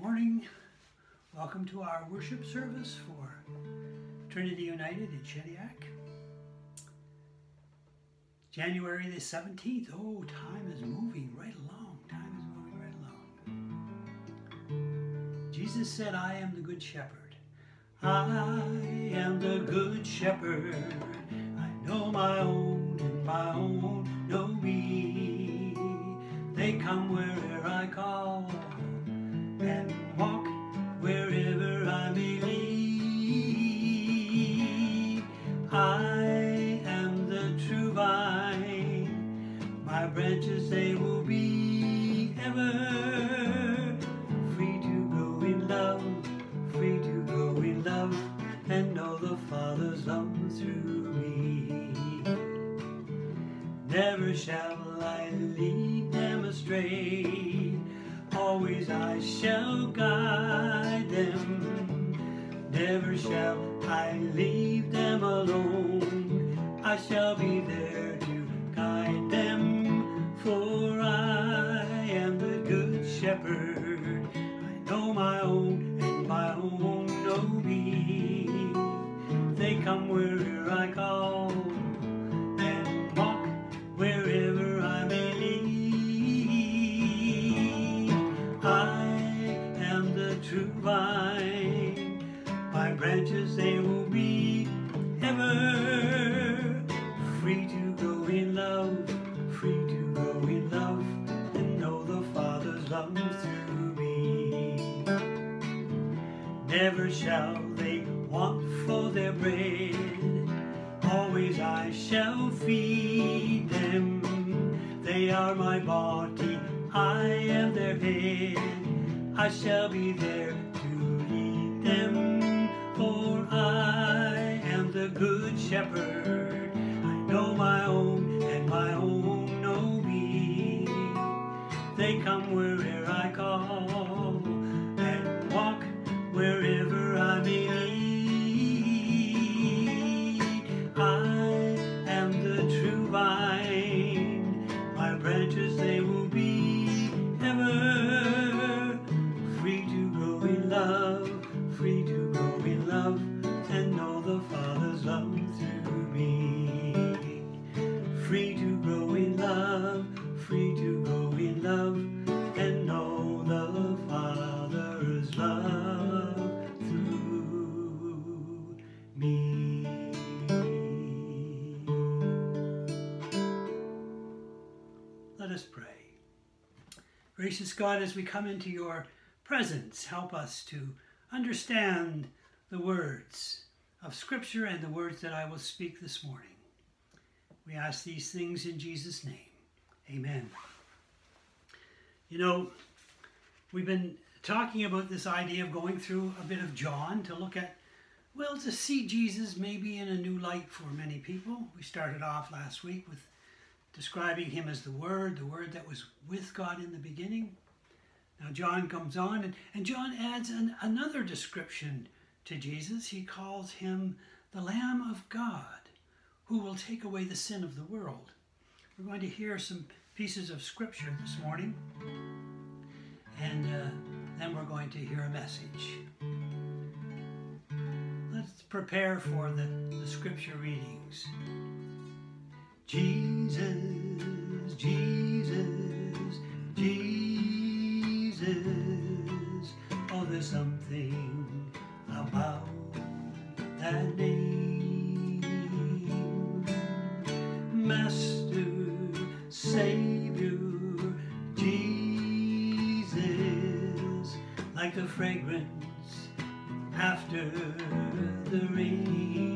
morning. Welcome to our worship service for Trinity United in Shediac. January the 17th. Oh, time is moving right along. Time is moving right along. Jesus said, I am the good shepherd. I am the good shepherd. I know my own and my own know me. They come where I call and walk wherever I may lead. I am the true vine. My branches, they will be ever free to go in love, free to go in love, and know the Father's love through me. Never shall I lead them astray. Always I shall guide them. Never shall I leave them alone. I shall be there to guide them. For I am the good shepherd. I know my own and my own know me. They come where I call they will be ever free to go in love, free to go in love, and know the Father's love through me. Never shall they want for their bread. Always I shall feed them. They are my body, I am their head. I shall be there to lead them. For I am the good shepherd. I know my own, and my own know me. They come wherever us pray. Gracious God, as we come into your presence, help us to understand the words of Scripture and the words that I will speak this morning. We ask these things in Jesus' name. Amen. You know, we've been talking about this idea of going through a bit of John to look at, well, to see Jesus maybe in a new light for many people. We started off last week with describing him as the Word, the Word that was with God in the beginning. Now, John comes on, and, and John adds an, another description to Jesus. He calls him the Lamb of God who will take away the sin of the world. We're going to hear some pieces of scripture this morning, and uh, then we're going to hear a message. Let's prepare for the, the scripture readings. Jesus, Jesus, Jesus. Jesus. Oh, there's something about that name. Master, Savior, Jesus, like the fragrance after the rain.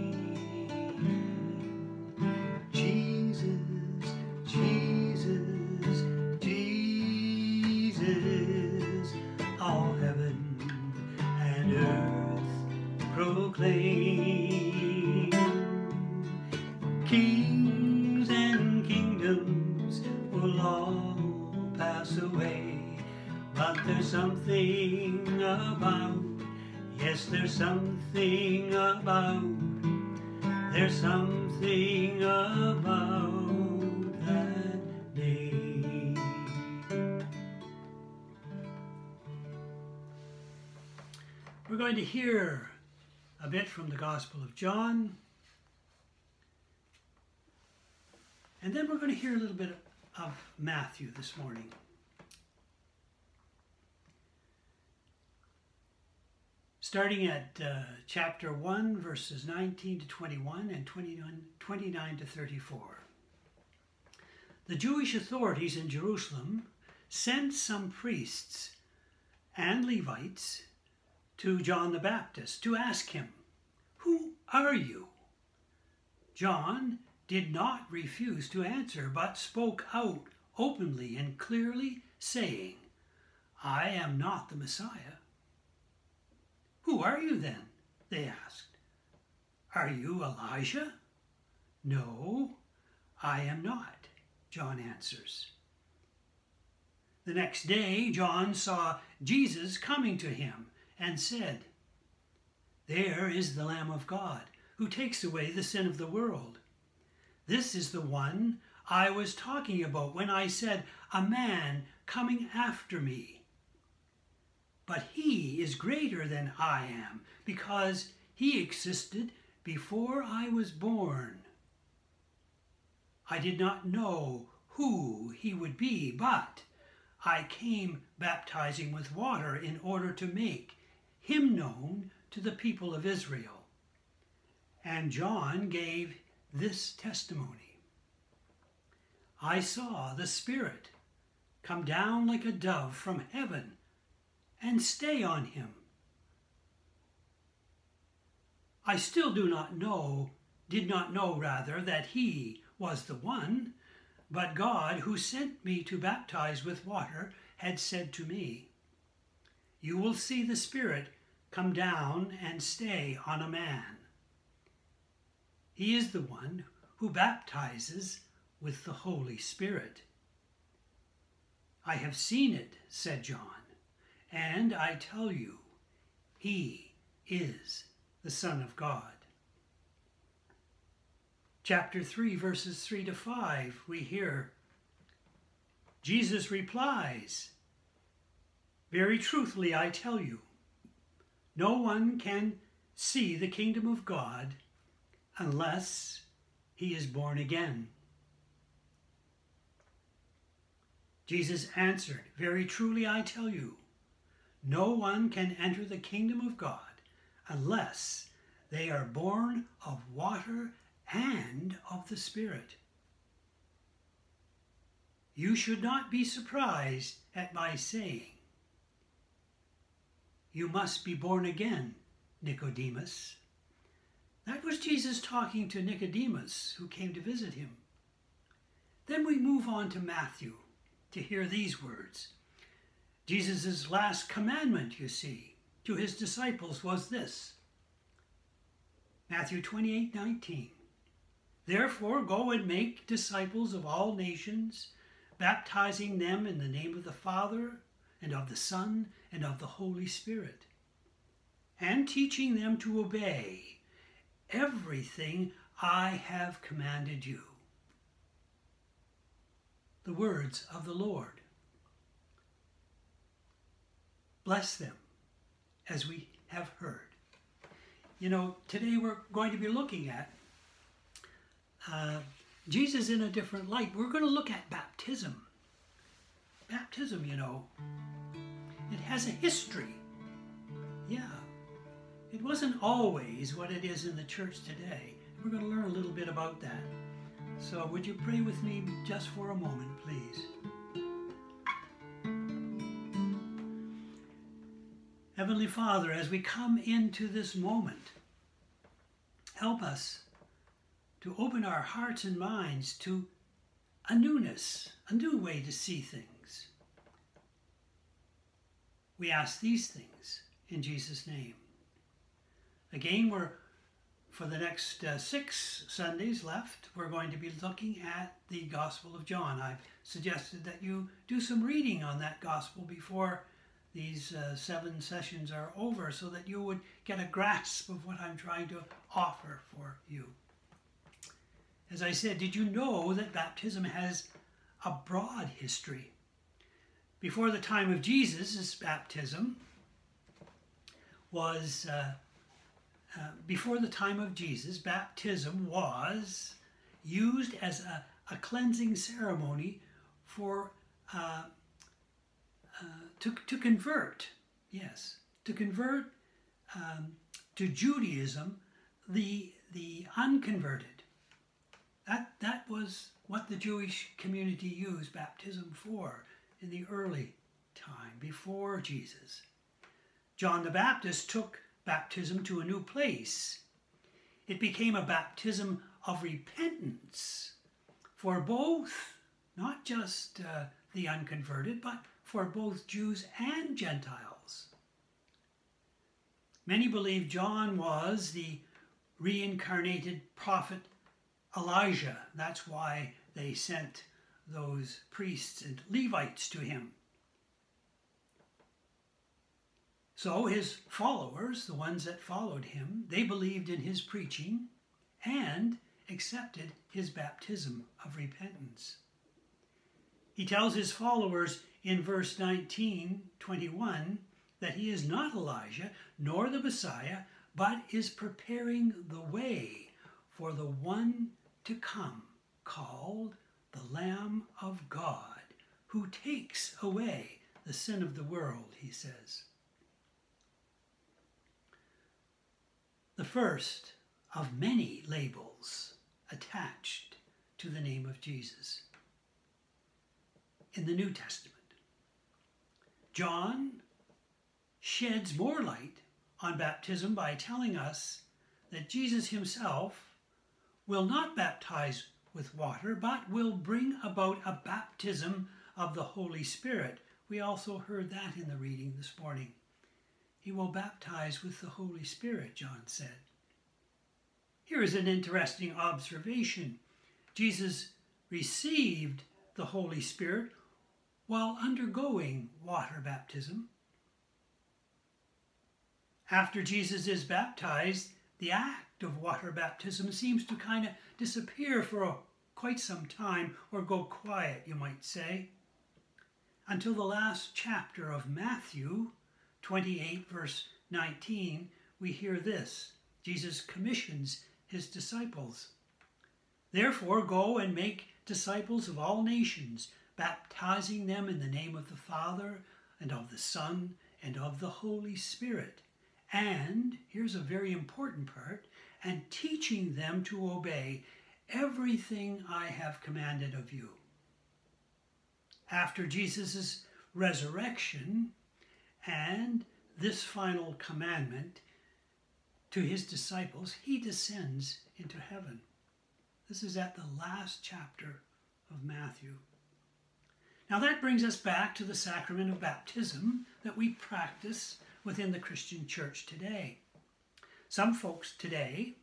Something about that. We're going to hear a bit from the Gospel of John, and then we're going to hear a little bit of Matthew this morning. Starting at uh, chapter 1, verses 19 to 21 and 29, 29 to 34. The Jewish authorities in Jerusalem sent some priests and Levites to John the Baptist to ask him, Who are you? John did not refuse to answer, but spoke out openly and clearly, saying, I am not the Messiah. Who are you then? They asked. Are you Elijah? No, I am not, John answers. The next day, John saw Jesus coming to him and said, There is the Lamb of God, who takes away the sin of the world. This is the one I was talking about when I said, A man coming after me. But he is greater than I am, because he existed before I was born. I did not know who he would be, but I came baptizing with water in order to make him known to the people of Israel. And John gave this testimony I saw the Spirit come down like a dove from heaven and stay on him. I still do not know, did not know rather, that he was the one, but God, who sent me to baptize with water, had said to me, You will see the Spirit come down and stay on a man. He is the one who baptizes with the Holy Spirit. I have seen it, said John, and I tell you, he is the Son of God. Chapter 3, verses 3 to 5, we hear Jesus replies, Very truthfully I tell you, no one can see the kingdom of God unless he is born again. Jesus answered, Very truly I tell you, no one can enter the kingdom of God unless they are born of water and of the Spirit. You should not be surprised at my saying, you must be born again, Nicodemus. That was Jesus talking to Nicodemus, who came to visit him. Then we move on to Matthew to hear these words. Jesus' last commandment, you see, to his disciples was this Matthew 28 19. Therefore, go and make disciples of all nations, baptizing them in the name of the Father and of the Son, and of the Holy Spirit, and teaching them to obey everything I have commanded you. The words of the Lord. Bless them as we have heard. You know, today we're going to be looking at uh, Jesus in a different light. We're going to look at baptism baptism, you know, it has a history. Yeah. It wasn't always what it is in the church today. We're going to learn a little bit about that. So, would you pray with me just for a moment, please? Heavenly Father, as we come into this moment, help us to open our hearts and minds to a newness, a new way to see things we ask these things in Jesus' name. Again, we're for the next uh, six Sundays left, we're going to be looking at the Gospel of John. I've suggested that you do some reading on that Gospel before these uh, seven sessions are over so that you would get a grasp of what I'm trying to offer for you. As I said, did you know that baptism has a broad history? Before the time of Jesus' baptism, was, uh, uh, before the time of Jesus, baptism was used as a, a cleansing ceremony for uh, to, to convert, yes, to convert um, to Judaism the the unconverted. That that was what the Jewish community used baptism for in the early time before Jesus. John the Baptist took baptism to a new place. It became a baptism of repentance for both, not just uh, the unconverted, but for both Jews and Gentiles. Many believe John was the reincarnated prophet Elijah. That's why they sent those priests and Levites to him. So his followers, the ones that followed him, they believed in his preaching and accepted his baptism of repentance. He tells his followers in verse 19, 21, that he is not Elijah nor the Messiah, but is preparing the way for the one to come, called the Lamb of God, who takes away the sin of the world, he says. The first of many labels attached to the name of Jesus in the New Testament. John sheds more light on baptism by telling us that Jesus himself will not baptize with water, but will bring about a baptism of the Holy Spirit. We also heard that in the reading this morning. He will baptize with the Holy Spirit, John said. Here is an interesting observation. Jesus received the Holy Spirit while undergoing water baptism. After Jesus is baptized, the act of water baptism seems to kind of disappear for a, quite some time or go quiet, you might say, until the last chapter of Matthew 28, verse 19, we hear this Jesus commissions his disciples. Therefore, go and make disciples of all nations, baptizing them in the name of the Father, and of the Son, and of the Holy Spirit and, here's a very important part, and teaching them to obey everything I have commanded of you. After Jesus' resurrection and this final commandment to his disciples, he descends into heaven. This is at the last chapter of Matthew. Now that brings us back to the sacrament of baptism that we practice within the Christian church today. Some folks today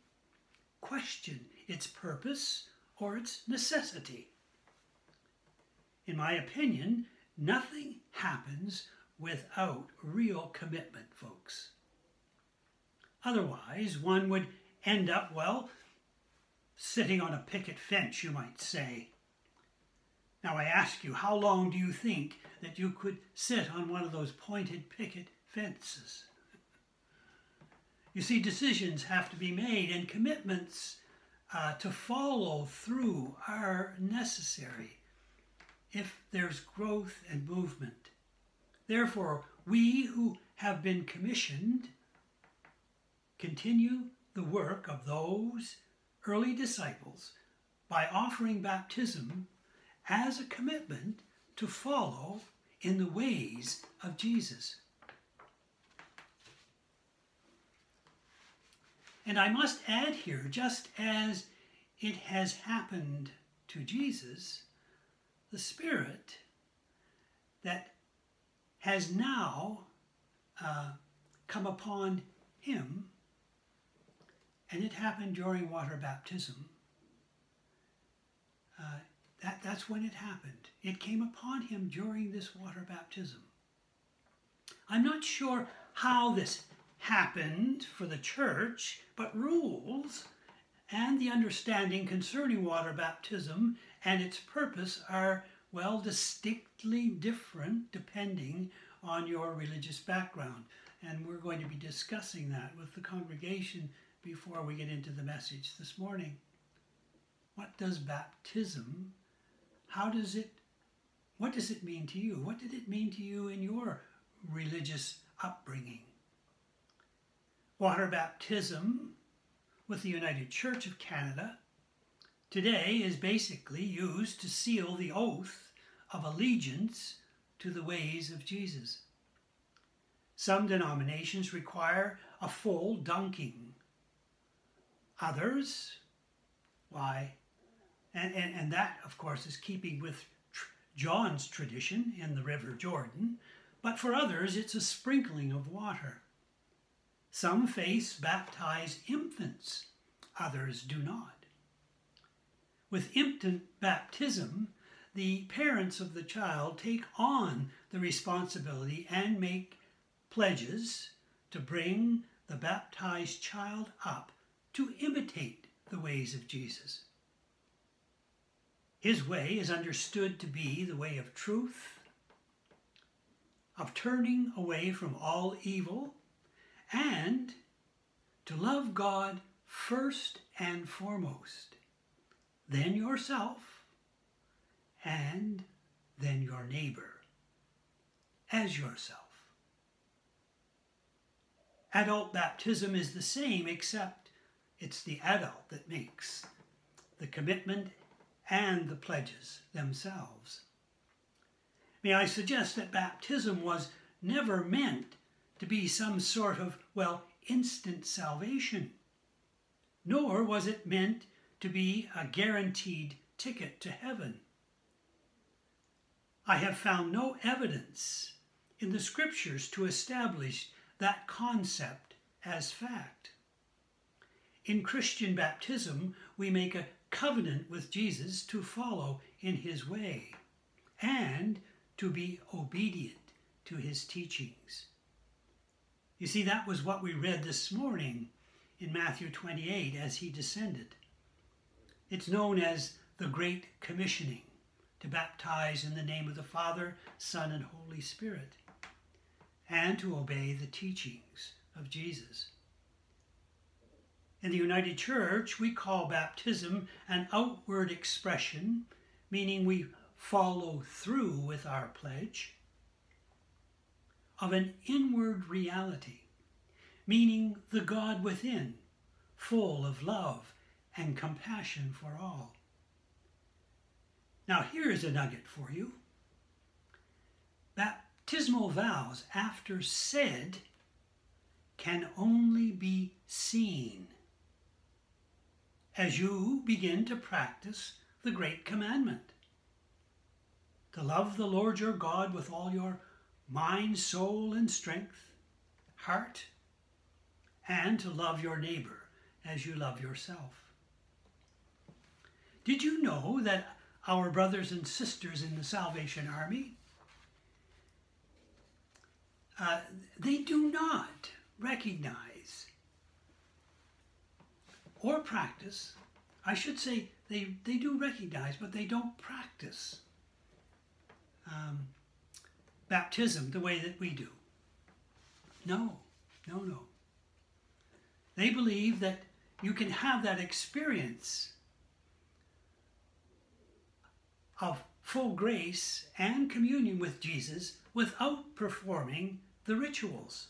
question its purpose or its necessity. In my opinion, nothing happens without real commitment, folks. Otherwise, one would end up, well, sitting on a picket fence, you might say. Now I ask you, how long do you think that you could sit on one of those pointed picket fences. You see, decisions have to be made and commitments uh, to follow through are necessary if there's growth and movement. Therefore, we who have been commissioned continue the work of those early disciples by offering baptism as a commitment to follow in the ways of Jesus. And I must add here, just as it has happened to Jesus, the Spirit that has now uh, come upon him, and it happened during water baptism. Uh, that's when it happened. It came upon him during this water baptism. I'm not sure how this happened for the church, but rules and the understanding concerning water baptism and its purpose are, well, distinctly different depending on your religious background. And we're going to be discussing that with the congregation before we get into the message this morning. What does baptism, how does it, what does it mean to you? What did it mean to you in your religious upbringing? Water baptism with the United Church of Canada today is basically used to seal the oath of allegiance to the ways of Jesus. Some denominations require a full dunking. Others, why, and, and, and that, of course, is keeping with tr- John's tradition in the River Jordan, but for others, it's a sprinkling of water. Some faiths baptize infants, others do not. With infant baptism, the parents of the child take on the responsibility and make pledges to bring the baptized child up to imitate the ways of Jesus. His way is understood to be the way of truth, of turning away from all evil, and to love God first and foremost, then yourself, and then your neighbor as yourself. Adult baptism is the same, except it's the adult that makes the commitment and the pledges themselves. May I suggest that baptism was never meant to be some sort of, well, instant salvation, nor was it meant to be a guaranteed ticket to heaven. I have found no evidence in the scriptures to establish that concept as fact. In Christian baptism, we make a covenant with Jesus to follow in his way and to be obedient to his teachings. You see, that was what we read this morning in Matthew 28 as he descended. It's known as the Great Commissioning to baptize in the name of the Father, Son, and Holy Spirit, and to obey the teachings of Jesus. In the United Church, we call baptism an outward expression, meaning we follow through with our pledge, of an inward reality, meaning the God within, full of love and compassion for all. Now, here is a nugget for you. Baptismal vows, after said, can only be seen as you begin to practice the great commandment to love the Lord your God with all your mind, soul, and strength, heart, and to love your neighbor as you love yourself. Did you know that our brothers and sisters in the Salvation Army, uh, they do not recognize or practice, I should say they, they do recognize, but they don't practice um, baptism the way that we do. No, no, no. They believe that you can have that experience of full grace and communion with Jesus without performing the rituals.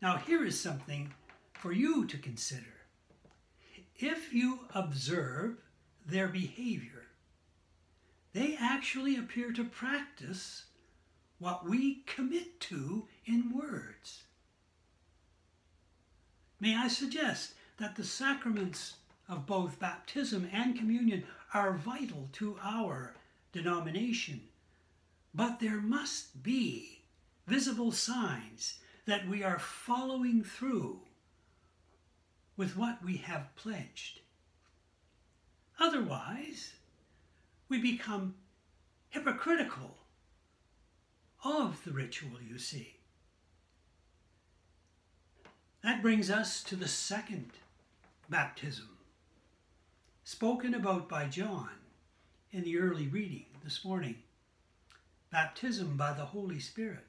Now, here is something for you to consider. If you observe their behavior, they actually appear to practice what we commit to in words. May I suggest that the sacraments of both baptism and communion are vital to our denomination, but there must be visible signs that we are following through with what we have pledged. Otherwise, we become hypocritical of the ritual, you see. That brings us to the second baptism, spoken about by John in the early reading this morning. baptism by the Holy Spirit.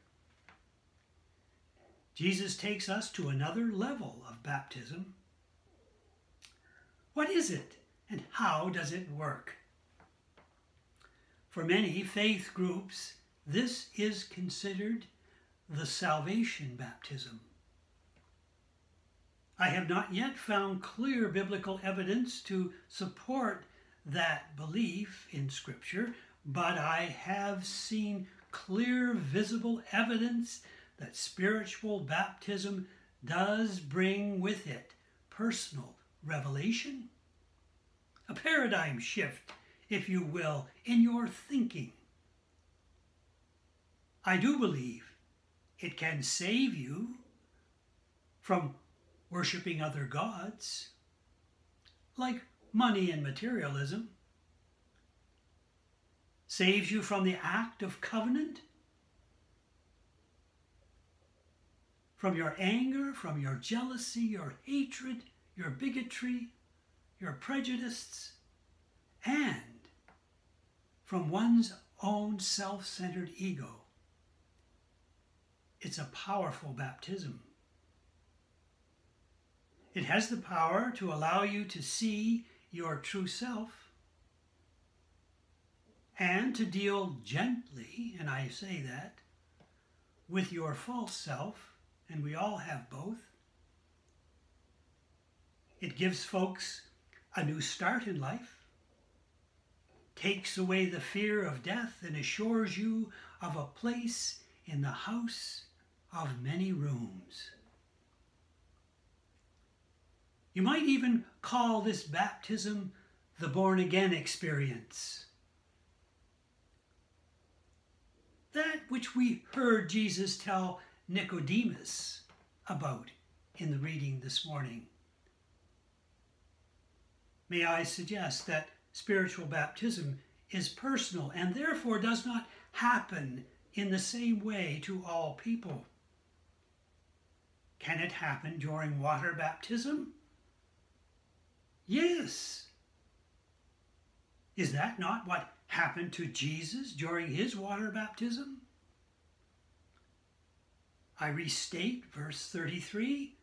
Jesus takes us to another level of baptism. What is it and how does it work? For many faith groups, this is considered the salvation baptism. I have not yet found clear biblical evidence to support that belief in Scripture, but I have seen clear, visible evidence that spiritual baptism does bring with it personal revelation, a paradigm shift, if you will, in your thinking. I do believe it can save you from worshiping other gods, like money and materialism, saves you from the act of covenant, from your anger, from your jealousy, your hatred, your bigotry, your prejudices, and from one's own self centered ego. It's a powerful baptism. It has the power to allow you to see your true self and to deal gently, and I say that, with your false self, and we all have both. It gives folks a new start in life, takes away the fear of death, and assures you of a place in the house of many rooms. You might even call this baptism the born again experience. That which we heard Jesus tell Nicodemus about in the reading this morning. May I suggest that spiritual baptism is personal and therefore does not happen in the same way to all people. Can it happen during water baptism? Yes. Is that not what happened to Jesus during his water baptism? I restate verse 33.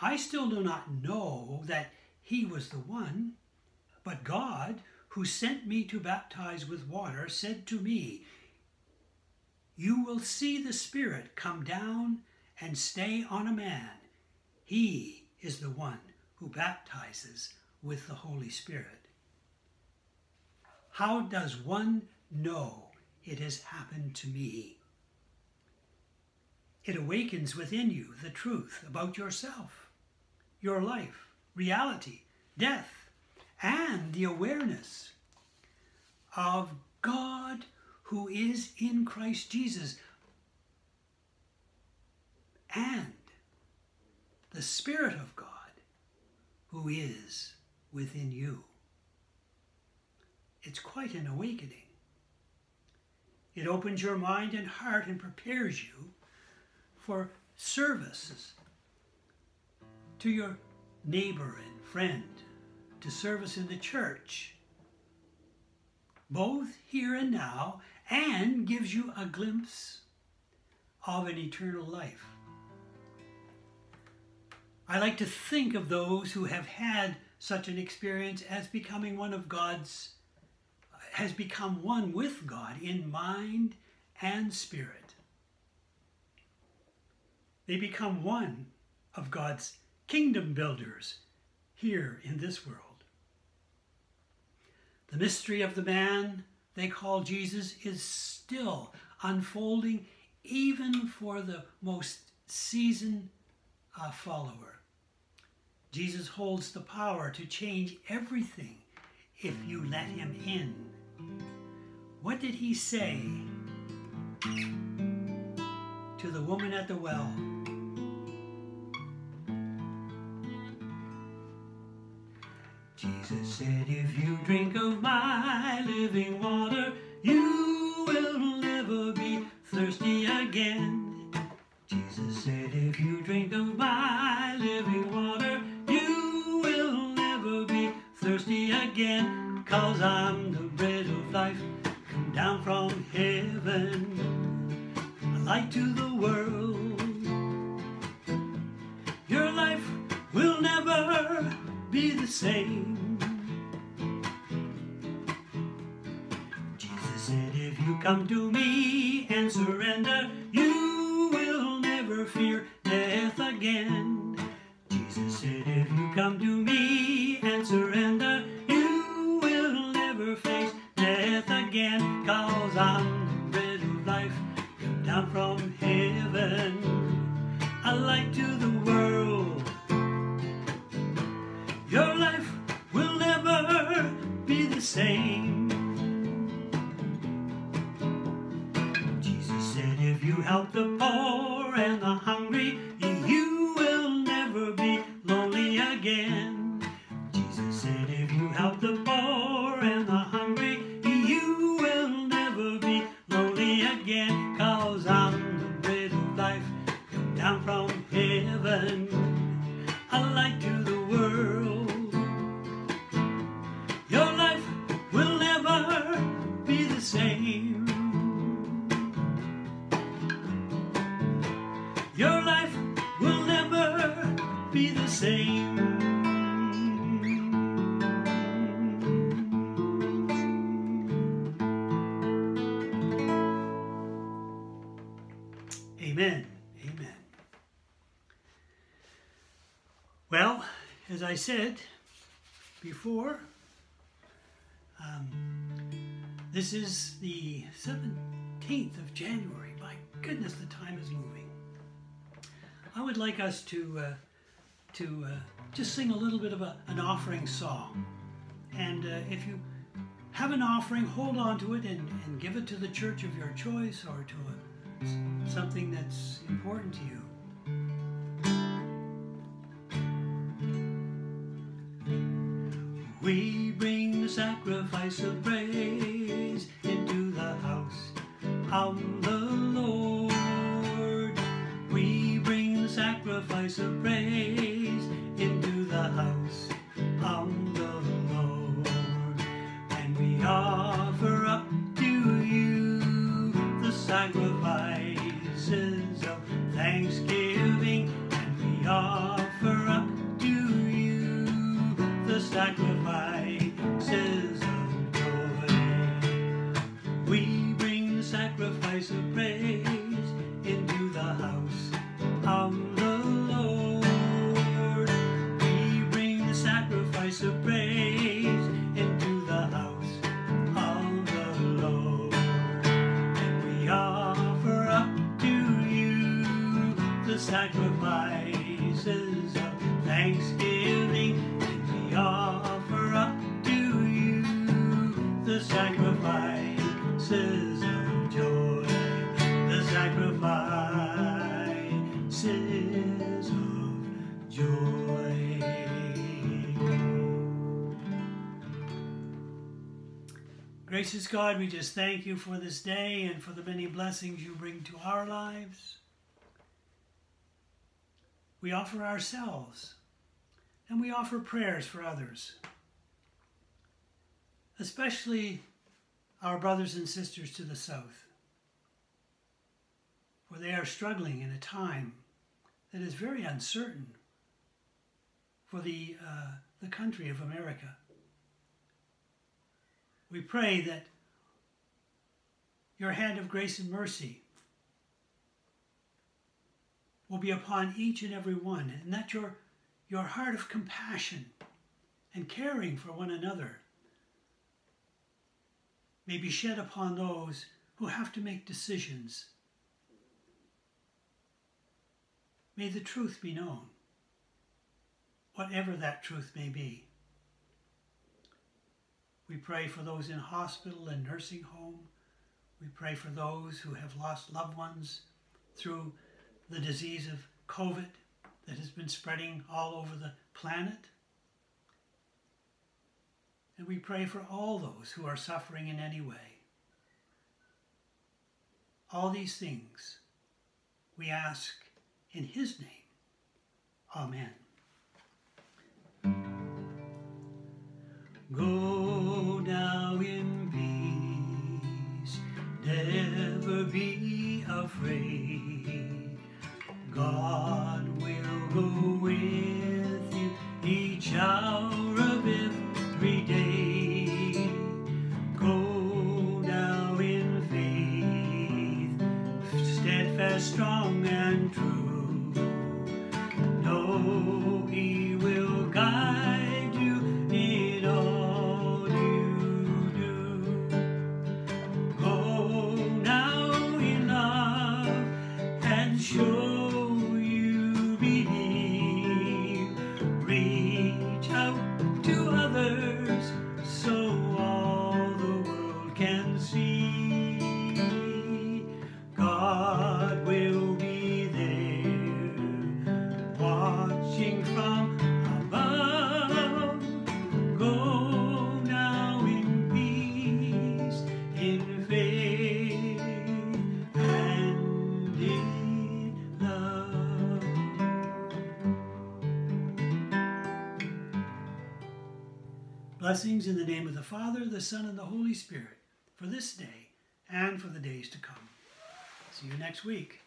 I still do not know that he was the one, but God, who sent me to baptize with water, said to me, You will see the Spirit come down and stay on a man. He is the one who baptizes with the Holy Spirit. How does one know it has happened to me? It awakens within you the truth about yourself, your life, reality, death, and the awareness of God who is in Christ Jesus and the Spirit of God who is within you. It's quite an awakening. It opens your mind and heart and prepares you for services to your neighbor and friend, to service in the church, both here and now, and gives you a glimpse of an eternal life. I like to think of those who have had such an experience as becoming one of God's, has become one with God in mind and spirit. They become one of God's kingdom builders here in this world. The mystery of the man they call Jesus is still unfolding even for the most seasoned uh, follower. Jesus holds the power to change everything if you let him in. What did he say to the woman at the well? Jesus said, If you drink of my living water, you will never be thirsty again. Jesus said, If you drink of again. Amen. Amen. Well, as I said before, um, this is the 17th of January. My goodness, the time is moving. I would like us to uh, to uh, just sing a little bit of a, an offering song. And uh, if you have an offering, hold on to it and, and give it to the church of your choice or to a, something that's important to you. We bring the sacrifice of praise Gracious God, we just thank you for this day and for the many blessings you bring to our lives. We offer ourselves and we offer prayers for others, especially our brothers and sisters to the south, for they are struggling in a time that is very uncertain for the, uh, the country of America. We pray that your hand of grace and mercy will be upon each and every one, and that your, your heart of compassion and caring for one another may be shed upon those who have to make decisions. May the truth be known, whatever that truth may be. We pray for those in hospital and nursing home. We pray for those who have lost loved ones through the disease of COVID that has been spreading all over the planet. And we pray for all those who are suffering in any way. All these things we ask in His name. Amen. Go in peace, never be afraid. God will go with you each hour of every day. Go now in faith, steadfast, strong, and true. Know Blessings in the name of the Father, the Son, and the Holy Spirit, for this day and for the days to come. See you next week.